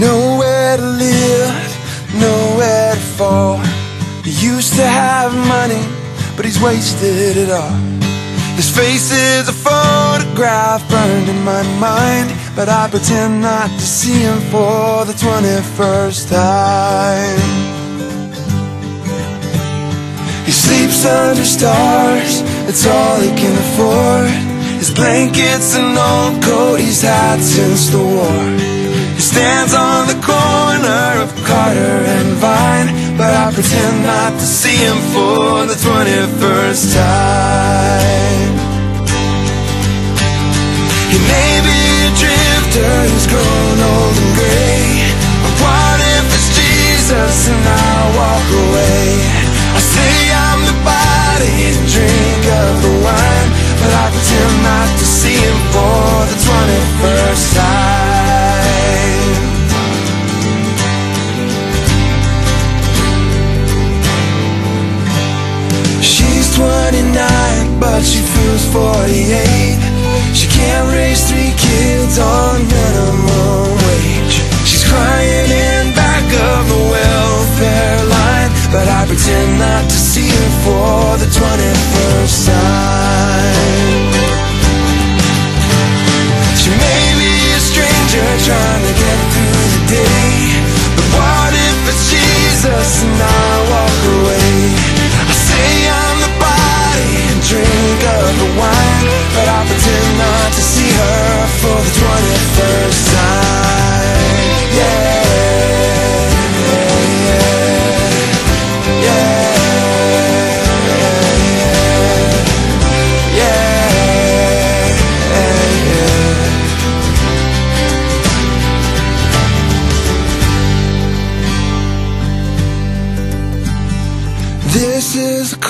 Nowhere to live, nowhere to fall. He used to have money, but he's wasted it all. His face is a photograph burned in my mind, but I pretend not to see him for the 21st time. He sleeps under stars, it's all he can afford. His blankets and old coat he's had since the war. He stands on the corner of Carter and Vine, but I pretend not to see him for the 21st time. He may be a drifter who's grown old and gray, but she feels 48. She can't raise three kids on minimum wage. She's crying in back of the welfare line, but I pretend not to see her for the 21st time. She may be a stranger trying to get through the day, but what if it's Jesus and I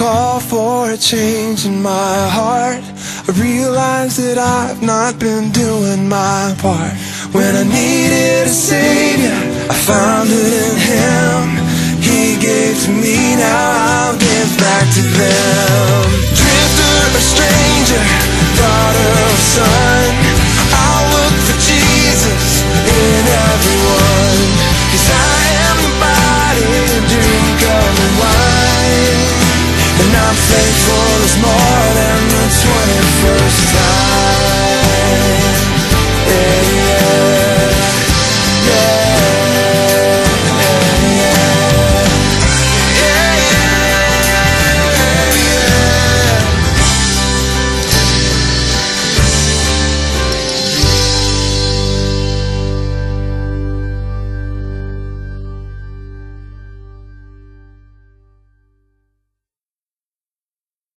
call for a change in my heart. I realize that I've not been doing my part. When I needed a savior, I found it in him. He gave to me, now wine. And